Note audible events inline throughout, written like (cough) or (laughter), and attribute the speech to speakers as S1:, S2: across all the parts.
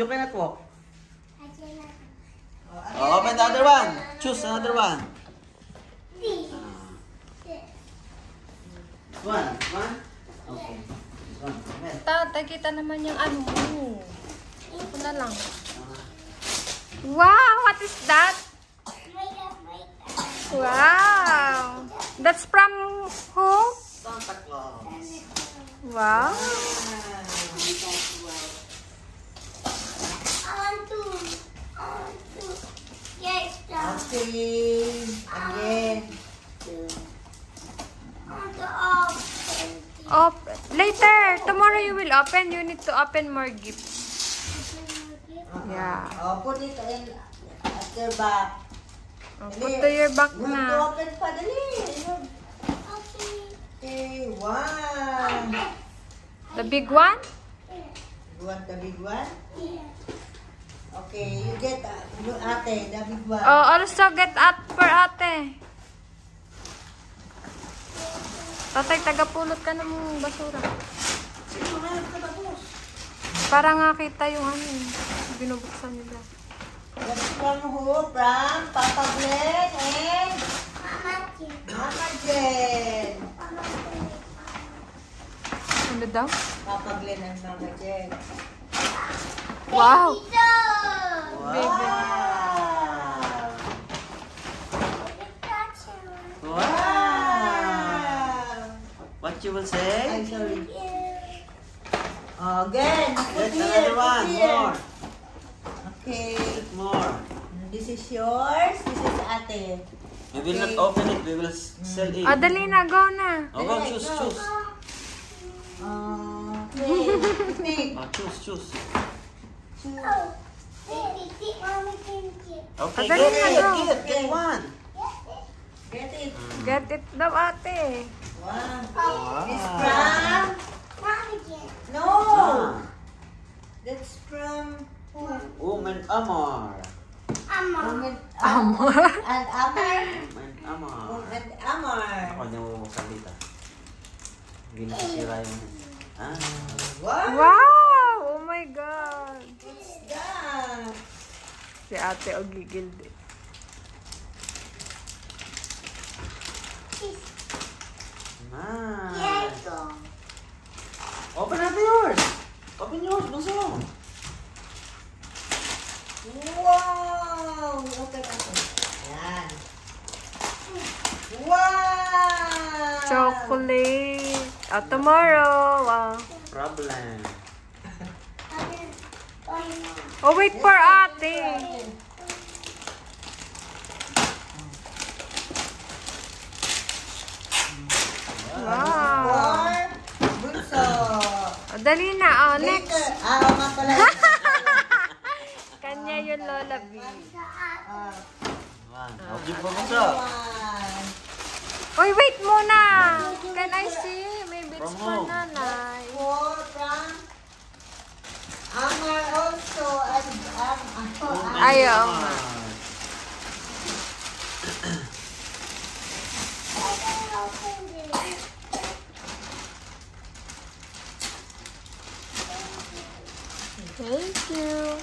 S1: you cannot walk.
S2: I cannot.
S1: Oh, open the other one. Choose another one.
S2: This.
S1: One, one. Okay. One.
S3: Tatay, kita naman yung ano mo. Ito na lang. Wow! What is that? Wow! That's from who?
S1: Santa Claus.
S3: Wow!
S2: I
S4: Again.
S2: Open.
S3: Op later, tomorrow you will open. You need to open more gifts. Yeah.
S4: Oh, put it in at your back.
S3: Oh, put to your back
S4: You have to
S3: na.
S4: open pa, dali.
S2: Okay.
S4: Okay, one.
S3: The big one?
S4: You want the big one?
S2: Yeah.
S4: Okay, you get uh, you ate, the big one.
S3: Oh, also get at for ate. Tatay, tagapulot ka ng basura.
S4: Sino na tapos?
S3: Para nga kita yung ano, eh, binubuksan nila.
S4: That's from who? From Papa Glenn and
S2: Mama, Jen.
S4: Mama Jen.
S3: Ano daw?
S4: Papa Glenn and Mama Jen.
S3: Wow!
S2: Ito.
S3: Baby.
S4: Wow!
S1: Wow. What you will
S4: Ay,
S1: say?
S4: sorry. Oh, again. Here,
S1: another one. More.
S4: Okay.
S1: More.
S4: This is yours. This is ate.
S1: We will not
S4: Okay.
S1: open it. We will s- sell it.
S3: Ah, dali na, go na.
S1: Oh, go, choose,
S4: go.
S1: choose.
S4: Uh, (laughs) okay.
S1: Oh, choose, choose.
S2: Oh, baby, take Mama, Jen, Jen.
S1: Okay,
S3: Madali
S1: get
S3: na,
S1: it.
S3: go.
S1: Get, get one.
S4: Get it.
S3: Get it daw, ate.
S4: One.
S1: Wow.
S4: This from...
S2: Mama, Jen.
S4: No!
S1: Ah.
S4: That's from... who?
S1: Woman Amor.
S2: Mama.
S4: Woman
S3: Amor.
S4: and Amar.
S1: Woman Amor.
S4: And Amar.
S1: Ako niya mo salita. Hindi na sira yung... Ah.
S4: Wow!
S3: Wow! Oh my God!
S4: What's that?
S3: Si ate o gigil din.
S1: Nice. Open natin yours. Open yours, bunso.
S4: Wow! Okay, okay. Yan. Wow!
S3: Chocolate. Ah, tomorrow. Wow.
S1: Problem. (laughs)
S3: Oh, wait for ate. Wow.
S4: Or bunso.
S3: Oh, dali na. Oh, next.
S4: Ah, nga pala. (laughs)
S3: Kanya yung Lola B.
S4: Ah,
S1: One. Okay po bunso.
S3: Uy, wait muna. Can I see? Maybe it's
S1: From
S3: for
S1: who?
S3: nanay.
S4: Four from Amar also. Um, ah.
S3: Ayaw
S1: Amor.
S3: nga. Thank you.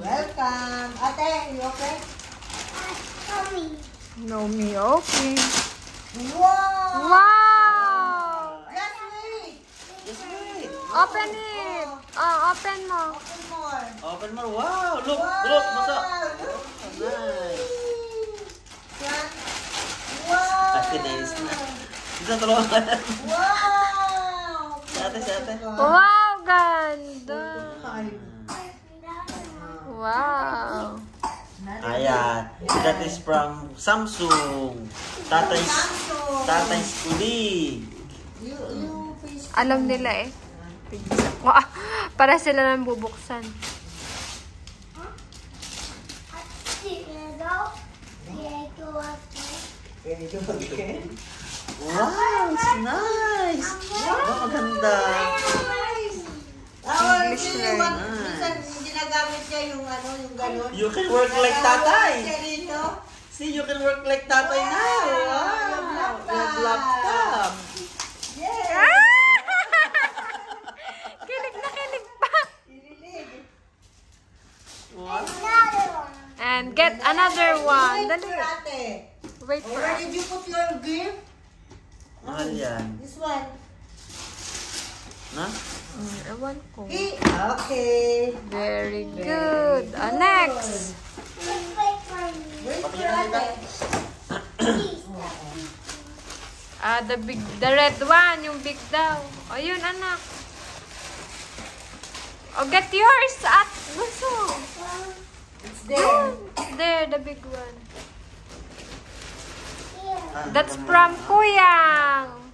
S4: Welcome. Ate, you okay?
S3: No me, okay.
S4: Wow!
S3: Wow!
S4: Just wait.
S1: Just wait.
S3: Open it. Oh, open mo.
S4: Open more.
S1: Open more. Wow. Look,
S4: wow.
S1: look, bunso.
S4: Look.
S1: Nice.
S4: Yan. Wow.
S1: Na. Isa tulungan.
S4: Wow.
S1: Si ate, si ate.
S3: Wow, ganda. Wow.
S1: Ayan. That is from Samsung.
S4: You, you please.
S3: Alam nila eh. (laughs) Para sila nang bubuksan.
S1: Wow, it's nice. Wow, maganda
S4: bachelor.
S3: Yung,
S4: yung, yung, ginagamit niya yung ano, yung ganun.
S1: You can work like tatay. See, you can work like tatay wow. now. Wow. Wow. Yung laptop.
S4: Yes.
S3: Ah! (laughs) kilig na kilig
S4: pa.
S3: Wow.
S4: And get another one. Dali.
S3: Wait
S4: oh,
S3: for
S4: Where did you put your gift?
S1: Oh, yeah.
S4: This one.
S1: Huh?
S3: Mm, ewan ko.
S4: Okay.
S3: Very good. Ah, next.
S2: Wait, wait for me.
S4: Wait for
S1: Patingin
S4: ate.
S2: Please.
S3: Ah, the big, the red one, yung big daw. O, yun, anak. O, get yours at gusto.
S4: It's there.
S3: There, the big one.
S1: Ah,
S3: That's from? Kuyang.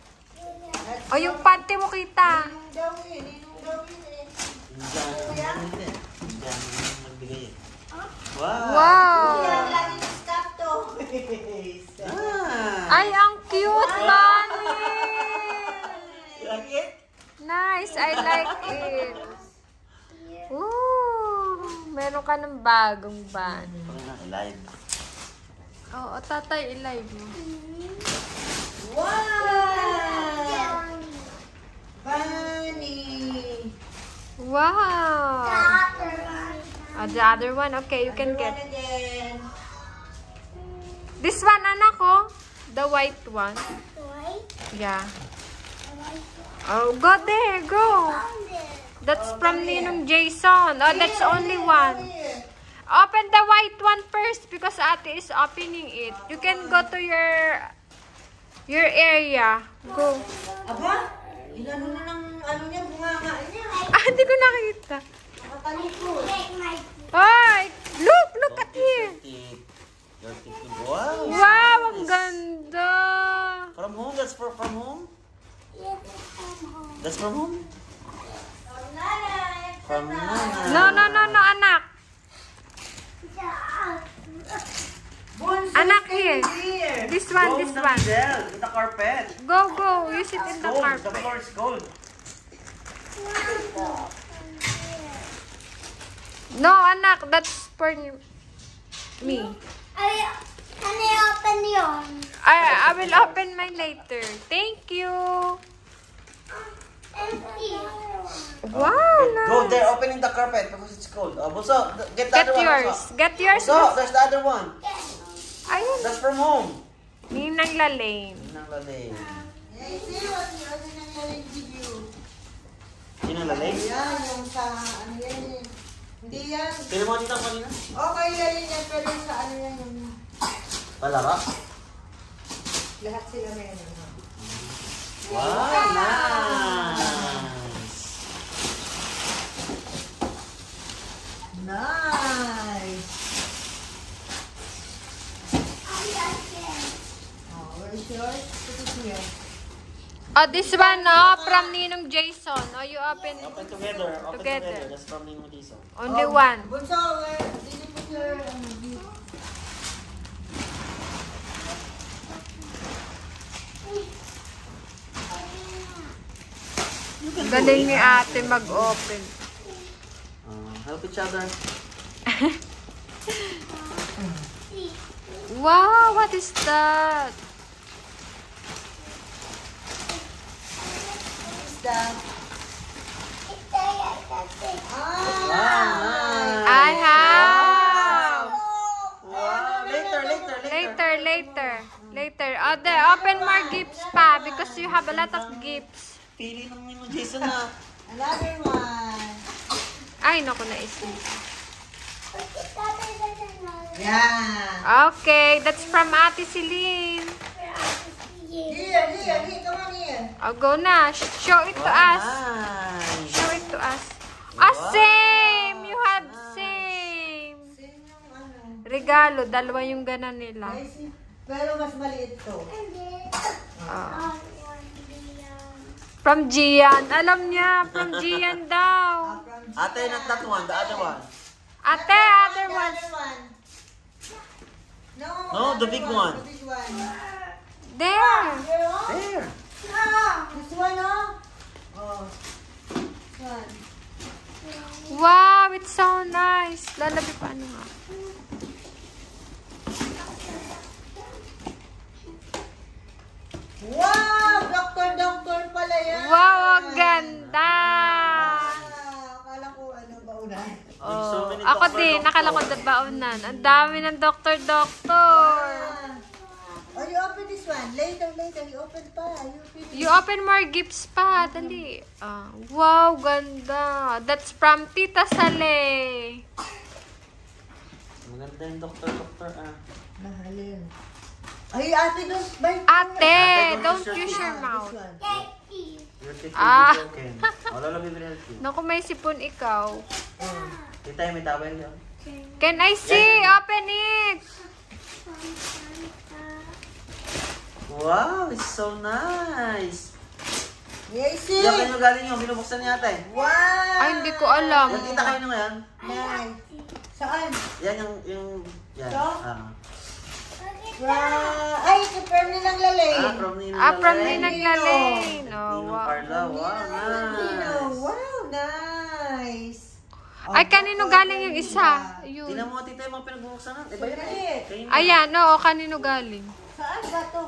S3: O, yung panty mo kita.
S4: Ninong daw yun. Ninong daw yun eh.
S1: Diyan. Hindi. Diyan. Nagbigay. Wow.
S3: Ay, ang cute, bunny.
S1: Like it?
S3: Nice, I like it. Ooh, meron ka ng bagong ban.
S1: Live.
S3: Oo, tatay,ilive mo.
S4: Wow! Bunny!
S3: Wow. Oh, the other one, okay, you can
S4: Other
S3: get.
S4: one again.
S3: This one, anak, oh. The white one.
S2: Wait.
S3: Yeah. Oh, go there, go.
S2: Found it.
S3: That's from Ninong Jason. Oh, that's only one. Open the white one first because ate is opening it. You can go to your your area. Go.
S4: Aba, inano na ng ano niya, bunganga niya.
S3: Ah, hindi ko nakita.
S4: Nakatalikod.
S2: Take my
S3: Ay, look, look at here.
S1: Teeth. Your teeth. Wow.
S3: Wow, ang ganda.
S1: From home? That's for, from home?
S2: Yes, from home.
S1: That's from home?
S4: From nanay.
S1: From Nana.
S3: No, no, no, no, anak.
S4: Bunso
S3: Anak,
S4: stay
S3: here.
S4: here.
S3: This one,
S1: Go
S3: this
S1: in the
S3: one.
S1: middle, in the carpet.
S3: Go, go. You in the
S1: floor is cold.
S3: No, anak, that's for you- me.
S2: Ay, can I open yon?
S3: I, I will open mine later. Thank you.
S2: Empty.
S3: Wow,
S1: Okay, Go
S3: nice.
S1: there, opening the carpet because it's cold. Oh, Bunso, th- get the
S3: Get
S1: other one.
S3: yours.
S1: Bunso.
S3: Get yours.
S1: Bunso, there's the other one.
S3: Ayun.
S1: That's from home.
S3: Ninang Lalaine.
S1: Yun ang Yun ang lalay?
S4: Yan, yung sa ano yan eh. Hindi yan.
S1: Pili mo dito kanina?
S4: Okay yan yan, pero sa ano yan yung
S1: Palaro?
S4: lahat sila meron.
S1: Wow, nice.
S4: Nice! Oh, where is yours? Put it here.
S3: Oh, this one, oh, from Ninong Jason. Oh, you open
S1: Open together. Open
S3: Together.
S1: together. That's from Nino Jason.
S3: only
S4: Oh,
S3: one.
S4: Bunso, where did you put your gift?
S3: Galing ni ate mag-open.
S1: Uh, help each other. (laughs)
S3: Wow, what is that?
S2: It's there, I.
S4: Ah!
S3: Have.
S1: Wow. Later, later, later.
S3: Later, later. Later. Oh, there, open more gifts pa because you have a lot of gifts.
S1: Pili ng Nino Jason na.
S4: Another one.
S3: Ay, naku, naisip.
S4: Yeah.
S3: Okay, that's from Ate Celine.
S2: Where I can see it.
S4: Here, here, here, come on here.
S3: Oh, go. Sh- Show it to us.
S1: Nice.
S3: Show it to us. Ah,
S1: Wow.
S3: same! You have same.
S4: Same yung ano.
S3: Regalo, dalawa yung ganan nila.
S4: Si- Pero mas maliit to.
S3: Ah.
S2: Um,
S3: From Gian. Alam niya, from Gian (laughs) daw.
S4: Ah, from
S1: Ate, not that one. The other one.
S3: Ate, other
S4: The
S3: one.
S4: other one. No,
S1: No, the
S4: other
S1: big one.
S4: The big one.
S3: There.
S4: Here.
S1: There.
S4: This one, oh. Oh. One.
S3: Wow, it's so nice. Lalabi pa ano nga.
S4: Wow! Doctor, doctor pala yan.
S3: Wow, ang ganda.
S4: Wow! Akala ko ano ba unahin.
S3: Oh,
S1: so
S3: Ako din, nakalakod na baonan. Ang dami ng doktor-doktor.
S4: Ah. Oh, you open this one. Later, later. You open pa. You open
S3: You open more gifts pa. Dali. Ah, wow, ganda. That's from Tita Sale.
S1: Maganda yung doktor-doktor ah.
S4: Mahalin. Ay, ate doon. Bay.
S3: Ate,
S1: Ate,
S3: don't
S1: don't
S3: use your mouth. Ah.
S1: Oh, will help you.
S3: Naku, may sipon ikaw.
S1: Tita, may towel yun.
S3: Can I see? Open it.
S1: Wow, it's so nice.
S4: Yes,
S1: Yan,
S4: eh.
S1: kanino galing yun? Binubuksan niya ate.
S4: Wow.
S3: Ay, hindi ko alam.
S1: Yan, tita kayo na ngayon.
S4: Nice. Saan?
S1: Yan yung, yung, yan.
S4: Ito?
S1: Ah.
S4: Wow. Ay, si Perny ng lalay.
S1: Ah, from Ninong
S3: Ah, from
S1: Lalay.
S3: ni naglalane. Oh,
S1: Ninong
S3: wow.
S1: Carla, wow,
S4: Nino.
S1: nice.
S4: Wow, nice.
S3: Ay, kanino galing yung isa? Yun.
S1: Tingnan mo, tita, yung mga pinagbubuksan natin. Iba yun eh. Kayo.
S3: Ayan, oo, kanino galing?
S4: Saan ba to?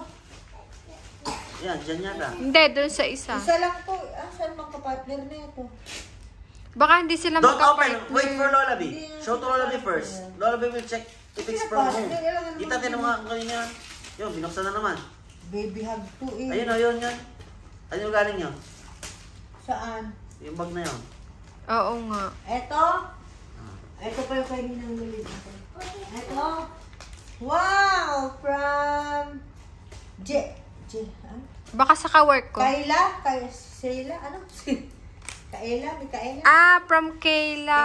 S1: Yan, dyan yata.
S3: Hindi, doon sa isa.
S4: Isa lang to. Ah, saan mga kapartner na ito?
S3: Baka hindi sila
S1: Don't open.
S3: magka-partner.
S1: Wait for Lola B. Show to Lola B first. Lola B will check if it's from home. Mo nga kung kanina. Yun, binuksan na naman.
S4: Baby hug to eh.
S1: Ayun o, yun, yun. Ano yung galing yun?
S4: Saan?
S1: Yung bag na yun.
S3: Oo nga.
S4: Ito? Ito pa yung kainin ng lilit. Ito? Wow! From... J... Ano?
S3: Baka sa kawork ko.
S4: Kayla? Kay... Sheila? Ano? (laughs) Kaela? May Kaela?
S3: Ah, from Kayla.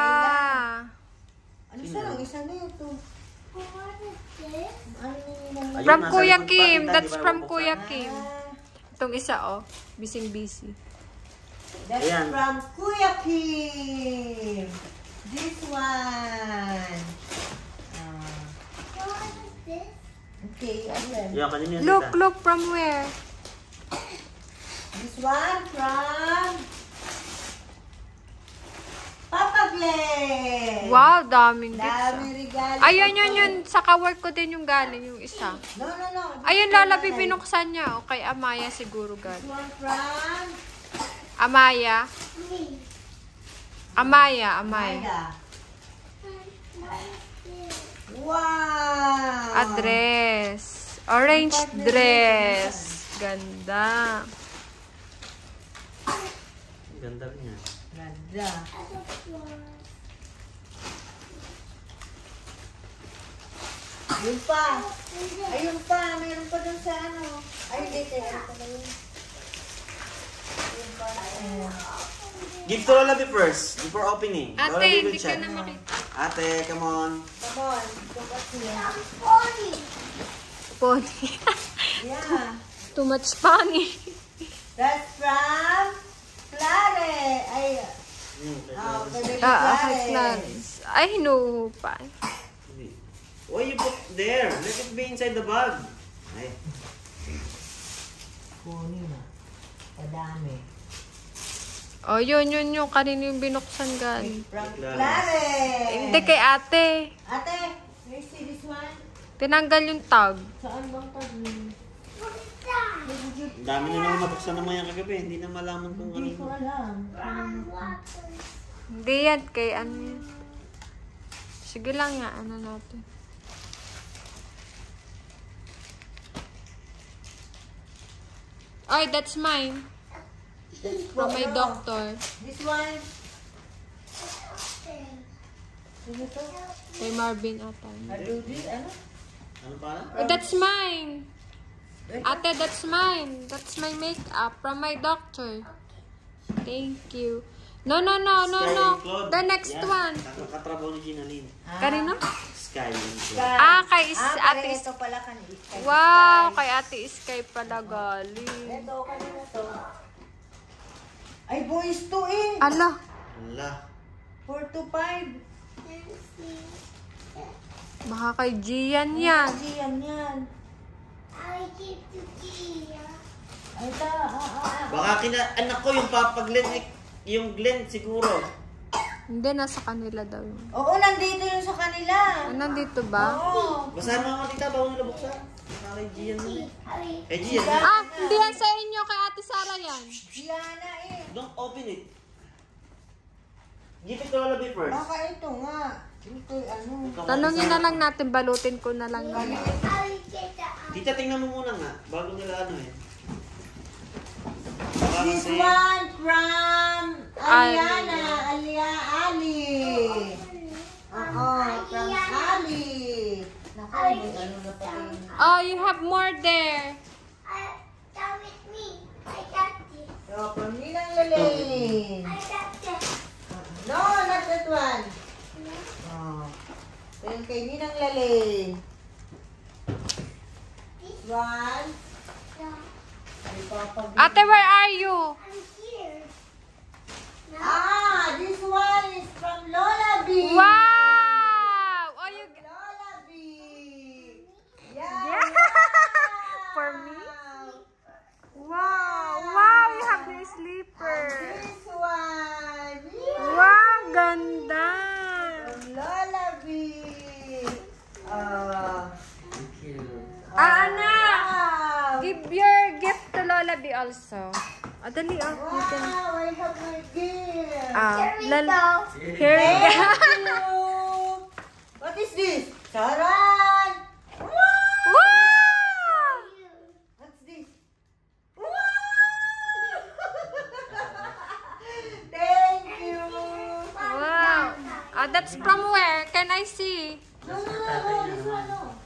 S4: Ano sa lang? Isa na ito. Ano yung
S1: Ayun,
S3: From
S1: nasa
S3: Kuya
S1: likod pa,
S3: Kim. That's from
S1: nabubuksan?
S3: Kuya Kim.
S4: Ah,
S3: Itong isa, oh. Bising-busy.
S4: that's
S1: Ayan.
S4: from Kuya Kim. This one. Ah, okay, ayan.
S1: Yan, kanina yun,
S3: Look,
S1: tita.
S3: look, from where?
S4: This one from Papa Glenn.
S3: Wow, daming gifts. ah.
S4: Dami regalo.
S3: Ayun, yun, yun. Sa kawork ko din yung galing, yung isa.
S4: No, no, no.
S3: Ayun, Lola, binuksan niya. O, kay Amaya siguro
S4: This
S3: galing.
S4: one from
S3: Amaya. Amaya, Amaya.
S4: Wow.
S3: Address. Orange dress. Ganda.
S1: Ganda rin yan.
S4: Ganda. Yun pa. Ayun pa. Mayroon pa dun sa ano. Ay, hindi. Teka, ito na yun. Yun pa.
S1: Give to Lola first, before opening.
S3: Ate,
S1: Lola
S3: hindi ka
S1: check.
S3: na makita.
S1: Ate, come on.
S4: Come on. Look at me.
S3: Pony. (laughs)
S4: Yeah.
S3: Too much funny.
S4: That's from Clare. Ay,
S1: Hmm,
S4: oh, baby
S3: Ah,
S4: Clare.
S3: kay Clarence. Ay, no pa.
S1: Why you put there? Let it be inside the bag. Ay,
S4: Kunin na. Kadami.
S3: Oh, yun, yun, yung kanina yung binuksan galing.
S4: From
S1: Clare.
S3: Hindi kay ate.
S4: Ate, you see this one?
S3: Tinanggal yung tag.
S4: Saan bang tag?
S1: Ang dami na naman nabuksan naman yan kagabi. Hindi na malaman kung
S4: Hindi ko alam.
S3: Hindi yan, kay ano yan. Sige lang nga, ano natin. Ay, that's mine. From my doctor.
S4: This one. Sino to?
S3: Kay Marvin ata.
S4: Ano?
S1: Ano pa?
S3: Oh, that's mine. Ate, that's mine. That's my makeup from my doctor. Thank you. No, no, no, no,
S1: Sky
S3: no.
S1: Claude.
S3: The next one.
S1: Nakatrabaho ni Gina Lynn.
S3: Kanino?
S1: Sky and Claude.
S3: Ah, kay is-
S4: ah,
S3: ate is-
S4: ito pala kanina.
S3: Wow, kay Ate Sky pala galing.
S4: Ito, kanina to. Ay, boys to eh.
S3: Ala,
S1: Ala.
S4: 4 to 5.
S3: baka kay Gian yan.
S4: Kasi yan yan. Ay, ta, ah, ah, ah.
S1: Baka kina... Anak ko, yung Papa Glenn, eh, yung Glenn siguro.
S3: Hindi, nasa kanila daw yun.
S4: Oo, nandito yun sa kanila.
S3: Ah, nandito ba?
S4: Oo.
S1: Basahin mo mga tita, bago nila buksan. Kay Gian na eh. Gian.
S3: Ah, hindi yan sa inyo, kay Ate Sara yan.
S4: Diana eh.
S1: Don't open it. Give it to Lola B first.
S4: Baka ito nga. Ito, ano?
S3: Tanungin na lang natin, balutin ko na lang.
S2: the
S1: Tita, tingnan mo muna nga. Bago nila ano eh. Baka
S4: This one from Aliana. Alia Ali. Oo, from Ali. Naku, may ano na pa rin.
S3: Oh, you have more there.
S2: I, come with me. I got this.
S4: So, from Ninang Lalaine.
S2: I got this.
S4: No, not that one. Oh. Then kay Ninang. This one.
S3: Ate, where are you?
S2: I'm here. No,
S4: Ah, this one is from Lola B.
S3: Wow! Oh, you...
S4: Lola B. Yeah.
S3: Yeah. For me? Wow! Wow, you have the sleeper.
S4: This one.
S3: Wow, ganda.
S4: From Lola B. Uh,
S1: Thank you.
S3: Ah, anak!
S4: wow.
S3: Give your gift to Lola B also. Ah, dali, oh. You can...
S4: Wow, I have my gift.
S3: Ah,
S2: here we
S3: lal-
S2: go.
S3: Here we
S4: Thank
S3: go.
S4: you. What is this? Charan. Wow.
S3: Wow!
S4: What's this? Wow. Thank you.
S3: Wow. Ah, that's from where? Can I see?
S4: No, no, no, no. This one, no.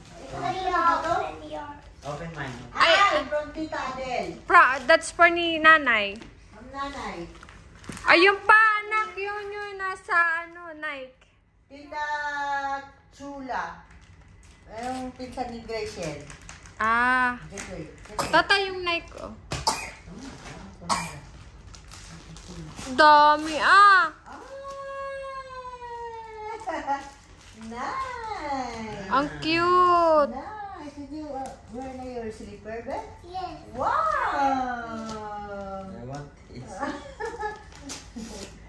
S2: Open
S1: mine.
S4: Ay, from Tita Adele.
S3: Pra, that's for ni nanay.
S4: From nanay.
S3: Ayun pa, anak. Yun yun nasa, ano, Nike.
S4: Tita Chula. Yung pinsan ni Graciel.
S3: Ah. Tata yung Nike ko. Dami, ah.
S4: Nice.
S3: Ang cute.
S4: Nice. Did you uh, wear na your slipper, Beth?
S2: Yes.
S4: Wow!
S1: I want this.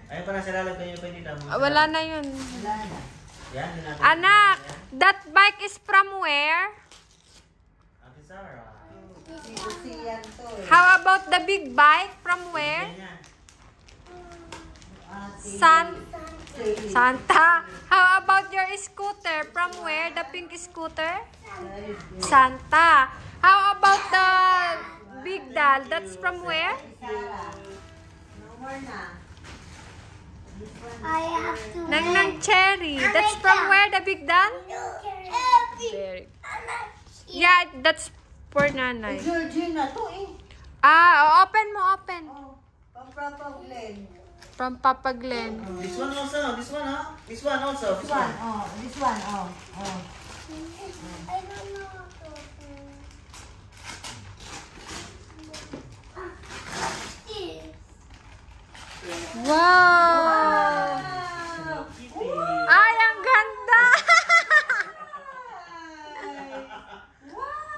S1: Ayun pa na sa lalagay niyo pa dito.
S3: Wala na yun.
S4: Wala na.
S1: Yan.
S3: Anak, that bike is from where?
S1: Ate Sarah.
S4: Yan eh.
S3: How about the big bike? From where?
S1: Yan yan.
S4: Ate
S3: San. Santa. How about your scooter? From where? The pink scooter? Santa. How about the big doll? That's from where?
S2: I have to.
S3: Nang nang cherry. That's from where? The big doll? Yeah, that's for nanay.
S4: Georgina to eh.
S3: Ah, open mo, open.
S4: Oh, pang-Papa Glenn.
S3: From Papa Glenn.
S1: This one also. This one, huh? This one also.
S4: This one, oh. This one, oh. Oh.
S2: I don't know. This.
S3: Wow!
S4: Wow!
S3: Ay, ang ganda!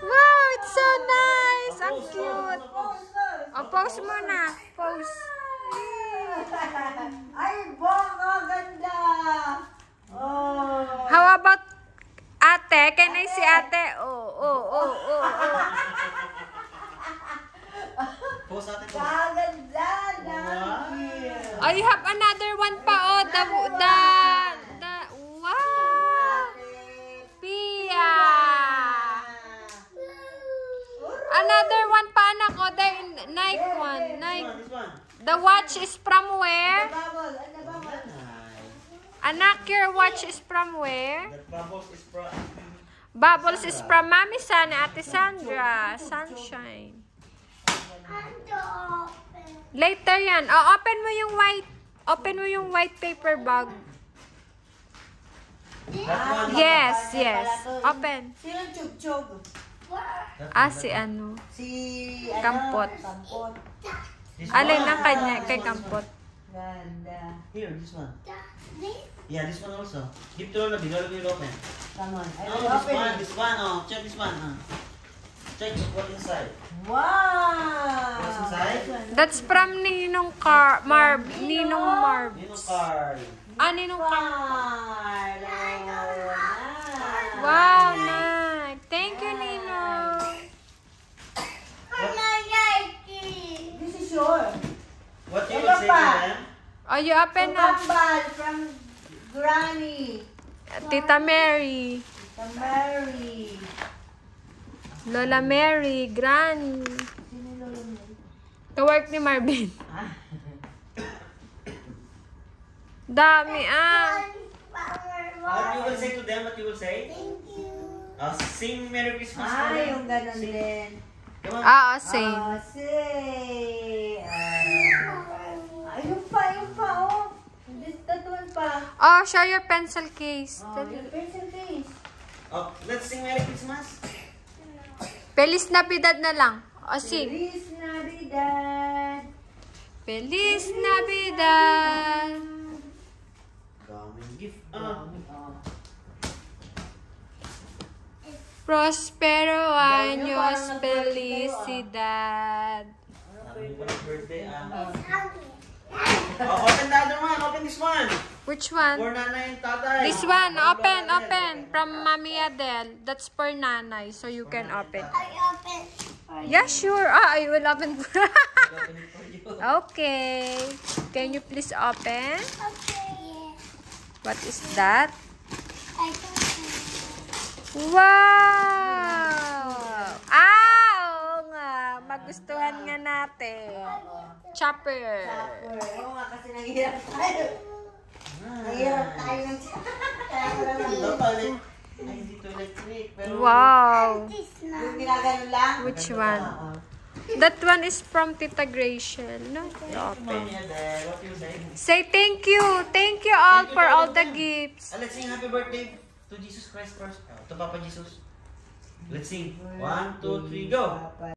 S3: wow, it's so nice! Ang cute! O, pose mo na. Pose.
S4: Ay, baka ganda! Oh!
S3: How about ate? Can I see ate? Oh, oh, oh, oh, oh.
S1: Post natin po.
S4: Kaganda!
S1: Wow.
S4: Dami!
S3: Oh, you have another one pa. Oh, the, the, the, wow! Pia! Another one pa, anak. Oh, the Nike one.
S1: This
S3: Nike.
S1: one, this one.
S3: The watch is from where?
S4: Bubble! Bubble?
S1: Nice.
S3: Anak, your watch is from where?
S1: Bubbles is from...
S3: Bubbles is from Mami San, Ate Sandra. Sunshine. Later yan. Oh, open mo yung white. Open mo yung white paper bag. Yes, yes. Open.
S4: Sino chug-chug?
S1: That
S3: Ah, si ano.
S4: Si... Ano?
S3: Kampot.
S4: Kampot.
S1: This
S3: Alin
S1: one.
S3: ang kanya kay Kampot?
S4: Ganda.
S1: Here, this one.
S2: This.
S1: Yeah, this one also. Give to Lola. Lola will open.
S4: Come on. I
S1: No, this
S4: open
S1: one,
S4: it.
S1: this one. Oh, check this one. Check what inside.
S4: Wow!
S1: What's inside?
S3: That's from Ninong Car... Marb... Ninong Marb.
S1: Nino card.
S3: Ah, Ninong Car...
S4: Wow!
S3: Wow, nice. Thank you, Ninong.
S2: I'm not liking.
S4: This is yours.
S1: What you?
S3: Oh, you open na.
S4: Kambal from Granny.
S3: Tita Mary.
S4: Tita Mary.
S3: Lola Mary. Gran.
S4: Sino lolo mo?
S3: Kawork ni Marvin.
S4: Ah.
S3: Dami ah.
S1: What you will say to them? What you will say?
S2: Thank you.
S1: Uh, sing Merry Christmas.
S4: Ah, yung ganun
S1: Sing.
S4: din.
S1: Come on.
S3: Ah, same.
S4: Ah, say. Ah, ayun pa, ayun pa, oh. This, that one pa.
S3: Oh, show your pencil case.
S4: Oh, yung pencil case.
S1: Oh, let's sing Merry Christmas.
S3: Feliz Navidad na lang. O, sing.
S4: Feliz Navidad.
S3: Feliz Navidad.
S1: Daming gift. Ah.
S4: Oh.
S3: Prospero años felicidad.
S1: Birthday. Ah.
S2: Ugly.
S1: Oh, open the other one. Open this one.
S3: Which one?
S1: For nanay and tatay.
S3: This one.
S1: Oh,
S3: Open, open. From Mami Adele. That's for nanay. So you can open.
S2: I open.
S3: Yeah, sure. Ah, I will open. (laughs) Okay. Can you please open?
S2: Okay, yeah.
S3: What is that?
S2: I don't know.
S3: Wow! Ah, oo nga. Magustuhan nga natin. Chopper.
S4: Tapos, oo nga kasi nanghirap tayo. Nanghirap tayo ng
S1: pala. Ay, hindi to electric. Pero
S3: Wow.
S4: Yung ginagano lang.
S3: Which one?
S4: Oo.
S3: That one is from Tita Graciel. No?
S1: Adele. What you say?
S3: Say thank you. Thank you all for all the gifts.
S1: Ah, let's sing happy birthday to Jesus Christ first. To Papa Jesus. Let's sing. One, two, three, go.